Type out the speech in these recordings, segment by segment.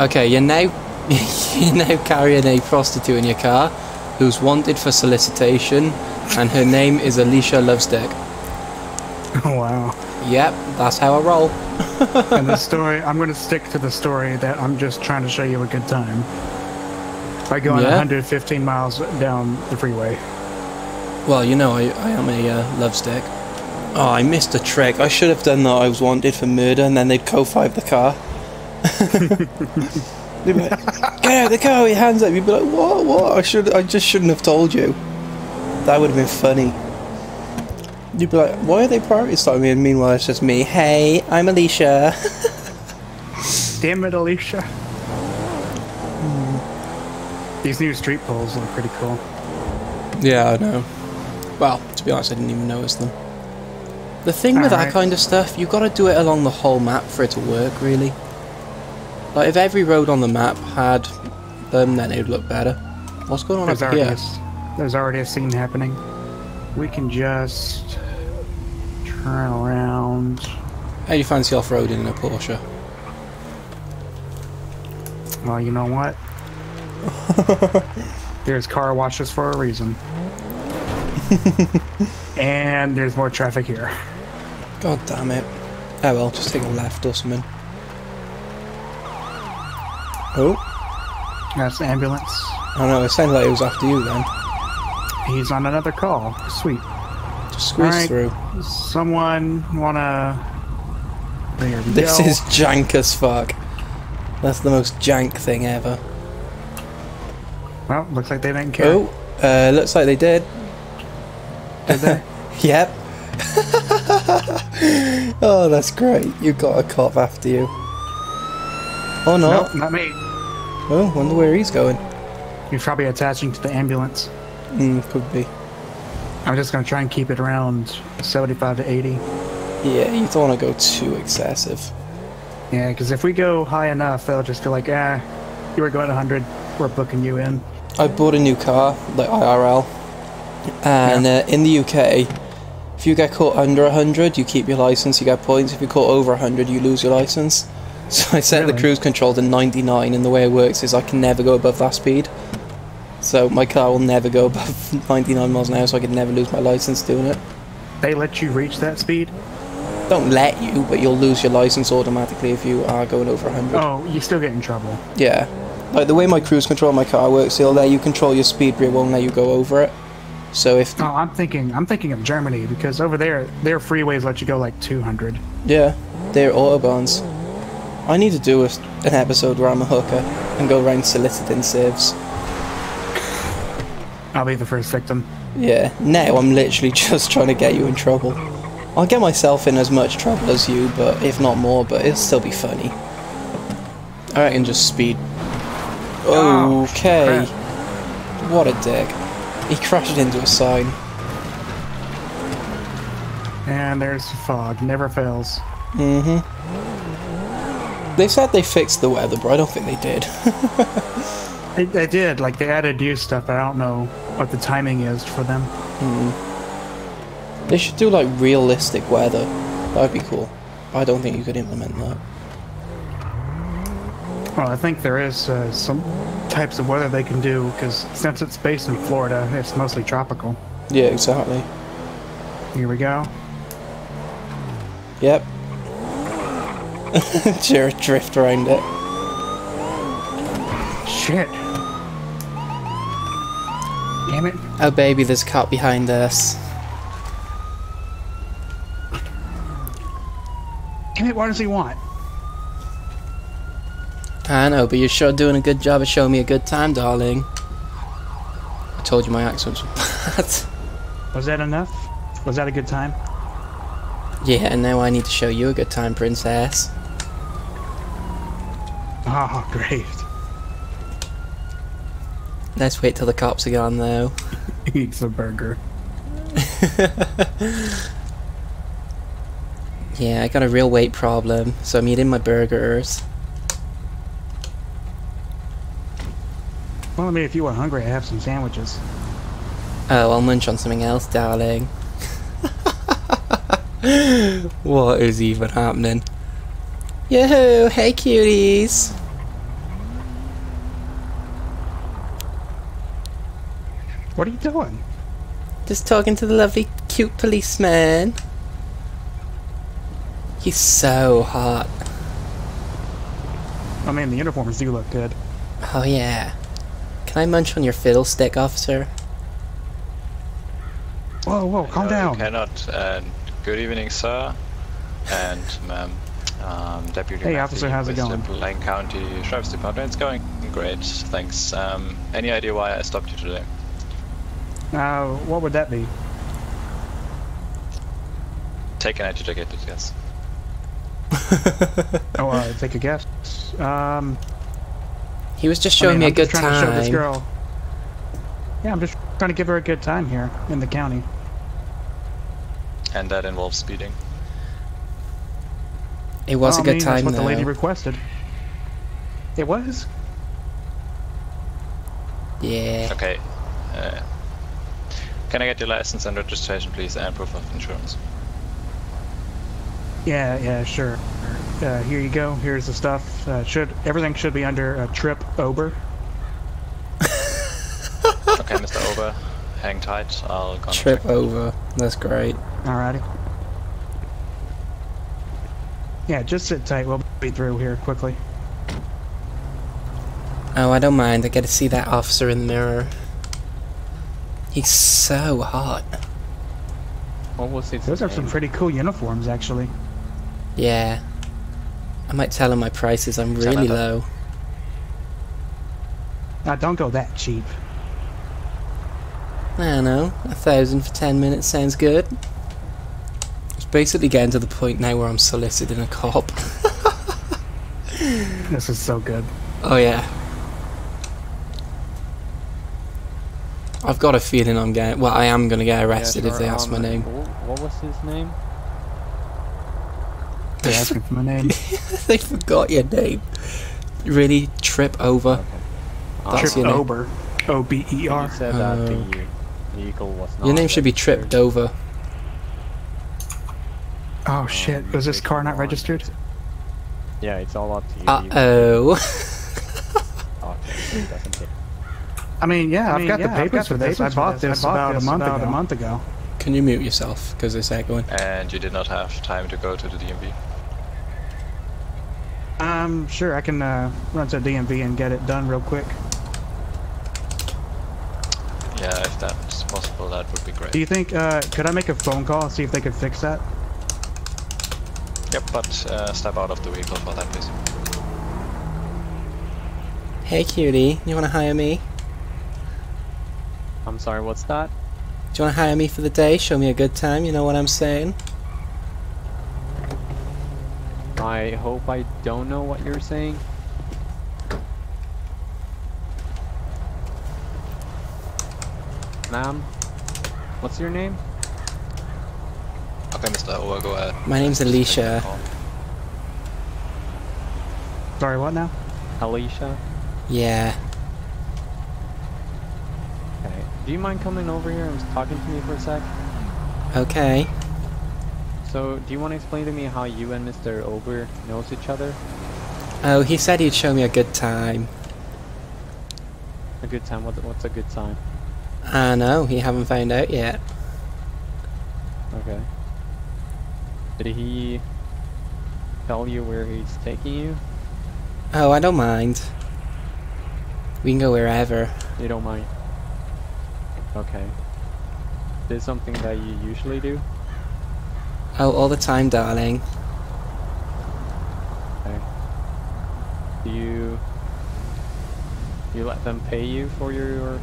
Okay, you're now you're now carrying a prostitute in your car who's wanted for solicitation, and her name is Alicia Lovestick. Oh wow. Yep, that's how I roll. and the story, I'm going to stick to the story that I'm just trying to show you a good time. By going Yeah? 115 miles down the freeway. Well, you know, I, I am a uh, love stick. Oh, I missed a trick. I should have done that. I was wanted for murder, and then they'd code five the car. They'd be like, Get out of the car with your hands up. You'd be like, what? What? I should. I just shouldn't have told you. That would have been funny. You'd be like, why are they priority starting me? And meanwhile, it's just me. Hey, I'm Alicia. Damn it, Alicia. Hmm. These new street poles look pretty cool. Yeah, I know. Well, to be honest, I didn't even notice them. The thing with that kind of stuff, you've got to do it along the whole map for it to work, really. Like, if every road on the map had them, then it would look better. What's going on There's up already, a, here? there's already a scene happening. We can just turn around. How do you fancy off-roading in a Porsche? Well, you know what? there's car washes for a reason. and there's more traffic here. God damn it. Oh well, just take a left or something. Oh, That's the ambulance. I know, it sounded like it was after you then. He's on another call. Sweet. Just squeeze Alright. through. Someone wanna? There we This go. is jank as fuck. That's the most jank thing ever. Well, looks like they didn't care. Oh, uh, looks like they did. Did they? Yep. oh, that's great. You got a cop after you. Oh no. nope, not me. Oh, wonder where he's going. You're probably attaching to the ambulance. Hmm, could be. I'm just gonna try and keep it around 75 to 80. Yeah, you don't want to go too excessive. Yeah, because if we go high enough, they'll just go like, ah, you were going 100. We're booking you in. I bought a new car, like IRL, and uh, in the UK, if you get caught under 100, you keep your license, you get points. If you caught over 100, you lose your license. So I set the cruise control to 99, and the way it works is I can never go above that speed. So my car will never go above 99 miles an hour, so I can never lose my license doing it. They let you reach that speed? Don't let you, but you'll lose your license automatically if you are going over 100. Oh, you still get in trouble. Yeah. Like the way my cruise control my car works, it'll let you control your speed, but it won't let you go over it. So if Oh, I'm thinking, I'm thinking of Germany because over there, their freeways let you go like 200. Yeah, they're autobahns. I need to do a, an episode where I'm a hooker and go around soliciting civs. I'll be the first victim. Yeah, now I'm literally just trying to get you in trouble. I'll get myself in as much trouble as you, but if not more, but it'll still be funny. I reckon just speed. Oh, Okay. crap. What a dick. He crashed into a sign. And there's fog, never fails. Mm-hmm. They said they fixed the weather, but I don't think they did. They, they did, like they added new stuff, I don't know what the timing is for them. They should do like realistic weather. That'd be cool. I don't think you could implement that. Well, I think there is uh, some types of weather they can do because since it's based in Florida, it's mostly tropical. Yeah, exactly. Here we go. Yep. Drift around it. Shit. Damn it. Oh baby, there's a cop behind us. Damn it, what does he want? I know, but you're sure doing a good job of showing me a good time, darling. I told you my accent was bad. Was that enough? Was that a good time? yeah, and now I need to show you a good time, princess. Oh, great. Let's wait till the cops are gone, though. Eats a burger. Yeah, I got a real weight problem, so I'm eating my burgers. Well, I mean, if you were hungry, I have some sandwiches. Oh, I'll munch on something else, darling. what is even happening? Yoo-hoo! Hey, cuties! What are you doing? Just talking to the lovely, cute policeman. He's so hot. I mean, the uniforms do look good. Oh yeah. Can I munch on your fiddlestick, officer? Whoa, whoa, calm No, down. You cannot. Uh, good evening, sir, and ma'am. Um, Deputy Hey, Matthew officer, how's it with going? the Blaine County Sheriff's Department. It's going great, thanks. Um, any idea why I stopped you today? Uh, what would that be? Take an educated guess. Oh, uh, take a guess. Um, He was just I showing mean, me a I'm good just trying to show this time. girl. Yeah, I'm just trying to give her a good time here in the county. And that involves speeding. It was Well, a I good mean, time That's what though. the lady requested. It was. yeah. Okay. Uh, can I get your license and registration, please, and proof of insurance? Yeah, yeah, sure. Uh, here you go. Here's the stuff. Uh, should everything should be under a trip Ober. okay, Mr. Ober, hang tight. I'll contact Trip over. That's great. Alrighty. Yeah, just sit tight. We'll be through here quickly. Oh, I don't mind. I get to see that officer in the mirror. He's so hot. What was his Those are some pretty cool uniforms, actually. Yeah. I might tell him my prices. I'm really low. Now, don't go that cheap. I don't know. A thousand for ten minutes sounds good. It's basically getting to the point now where I'm soliciting a cop. This is so good. Oh yeah. I've got a feeling I'm going. Well, I am going to get Yeah, arrested if they ask my um, name. What was his name? They're asking for my name. they forgot your name. Really trip over. Okay. That's Trip your name. Ober. O B E You said that Uh, the vehicle was not Your name should be tripped over. Oh shit! Was this car not registered? Yeah, it's all up to you. Uh oh. Okay, it doesn't take- I mean, yeah, I I've mean, got yeah, the papers got for the this. I papers for bought this. I this bought about a month about ago. a A month ago. Can you mute yourself? Because it's echoing. And you did not have time to go to the DMV. Um, sure, I can uh, run to the DMV and get it done real quick. Yeah, if that's possible, that would be great. Do you think? Uh, could I make a phone call and see if they could fix that? Yep, but uh, step out of the vehicle for that, please. Hey cutie, you want to hire me? I'm sorry, what's that? Do you want to hire me for the day? Show me a good time. You know what I'm saying? I hope I don't know what you're saying. Ma'am, what's your name? Okay, Mr. Ober, go ahead. My name's Just take the Alicia. Sorry, what now? Alicia? Yeah. Do you mind coming over here and talking to me for a sec? Okay. So, do you want to explain to me how you and Mr. Ober knows each other? Oh, he said he'd show me a good time. A good time. What, what's a good time? I know, he haven't found out yet. Okay. Did he tell you where he's taking you? Oh, I don't mind. We can go wherever. You don't mind? Okay. Is this something that you usually do? Oh, all the time, darling. Okay. Do you you let them pay you for your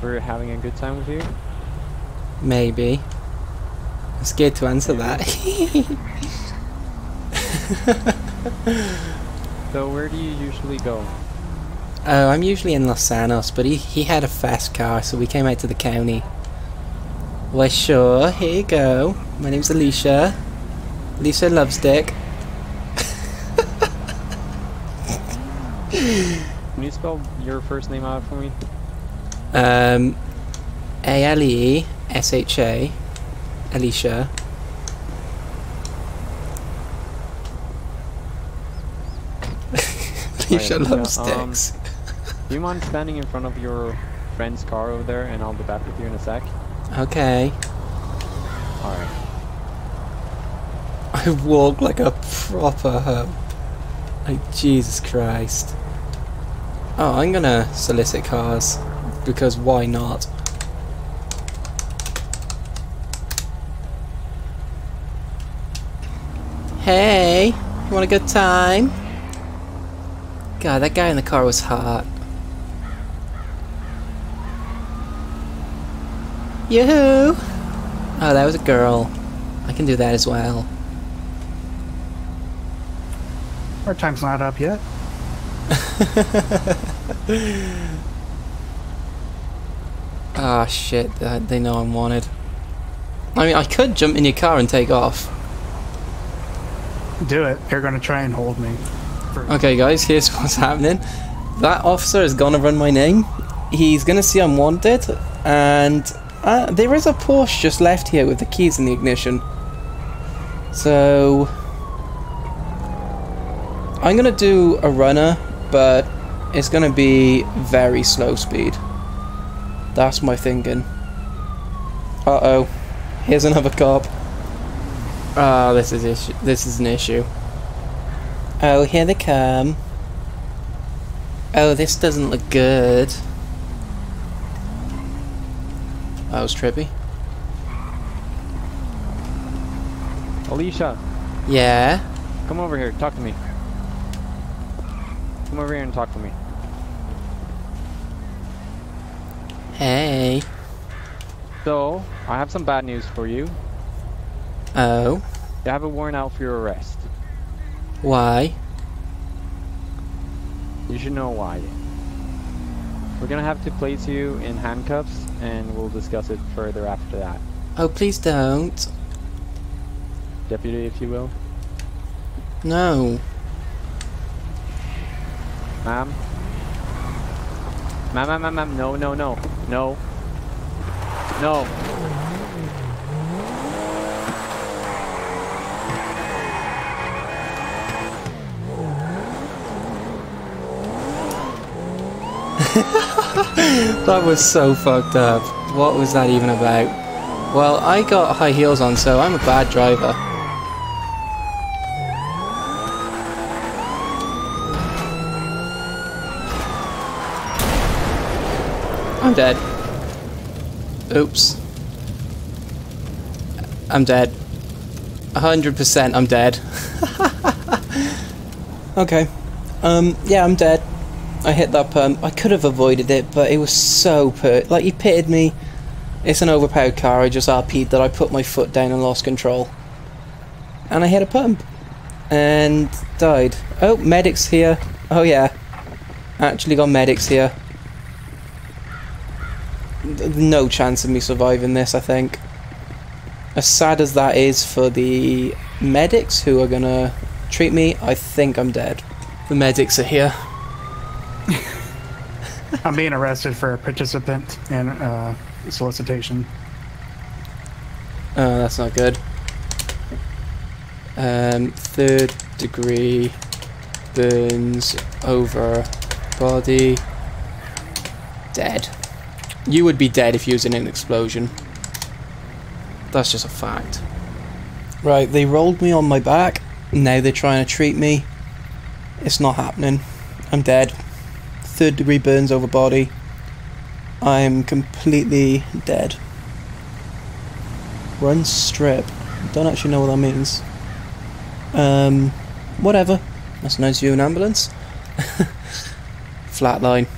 for having a good time with you? Maybe. I'm scared to answer Maybe. that. So where do you usually go? Oh, I'm usually in Los Santos, but he, he had a fast car, so we came out to the county. Why, sure, here you go. My name's Alicia. Alicia loves dick. Can you spell your first name out for me? Um, A L E S H A, Alicia. Alicia loves um, dicks. Do you mind standing in front of your friend's car over there, and I'll be back with you in a sec. Okay. All right. I walk like a proper hoe. Like, Jesus Christ. Oh, I'm gonna solicit cars. Because why not? Hey, you want a good time? God, that guy in the car was hot. Yoo-hoo! Oh, that was a girl. I can do that as well. Our time's not up yet. Ah, shit, uh, they know I'm wanted. I mean, I could jump in your car and take off. Do it. They're gonna try and hold me. Okay, guys, here's what's happening. That officer is gonna run my name. He's gonna see I'm wanted, and uh, there is a Porsche just left here with the keys in the ignition. So I'm gonna do a runner, but it's gonna be very slow speed. That's my thinking. Uh oh, here's another cop. Ah, this is issue. This is an issue. Oh, here they come. Oh, this doesn't look good. That was trippy. Alicia, Yeah. come over here. Talk to me. Come over here and talk to me. Hey. So, I have some bad news for you. Oh. You have a warrant out for your arrest. Why? You should know why. We're gonna have to place you in handcuffs, and we'll discuss it further after that. Oh, please don't. Deputy, if you will. No. Ma'am? Ma'am, ma'am, ma'am, ma'am, no, no, no. No. No. That was so fucked up. What was that even about? Well, I got high heels on, so I'm a bad driver. I'm dead. Oops. I'm dead. 100% I'm dead. okay. Um, yeah, I'm dead. I hit that perm. I could have avoided it, but it was so put. Like, he pitted me. It's an overpowered car. I just RP'd that I put my foot down and lost control. And I hit a pump. And died. Oh, medics here. Oh, yeah. Actually got medics here. No chance of me surviving this, I think. As sad as that is for the medics who are gonna treat me, I think I'm dead. The medics are here. I'm being arrested for a participant in uh, solicitation. Oh, that's not good. Um, third degree burns over body. Dead. You would be dead if you was in an explosion. That's just a fact. Right, they rolled me on my back. Now they're trying to treat me. It's not happening. I'm dead. Third degree burns over body. I'm completely dead. Run strip. Don't actually know what that means. Um, whatever. That's nice you an ambulance. flatline.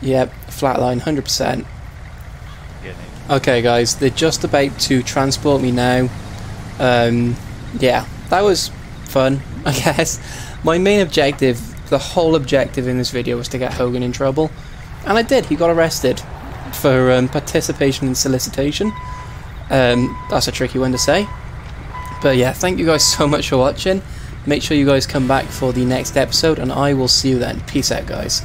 Yep, flatline, 100%. Okay, guys, they're just about to transport me now. Um, yeah, that was fun, I guess. My main objective, the whole objective in this video was to get Hogan in trouble. And I did, he got arrested for um, participation in solicitation. Um, that's a tricky one to say. But yeah, thank you guys so much for watching. Make sure you guys come back for the next episode, and I will see you then. Peace out, guys.